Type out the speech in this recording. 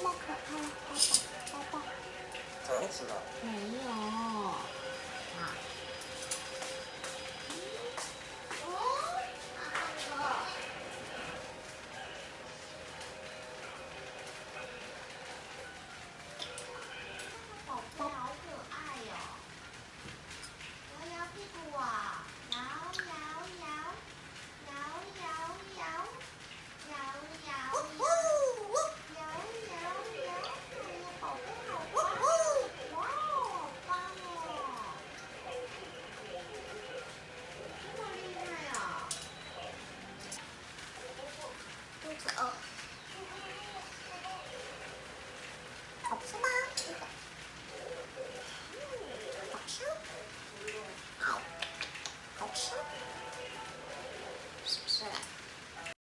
那么可爱，爸爸，爸爸，怎？没有。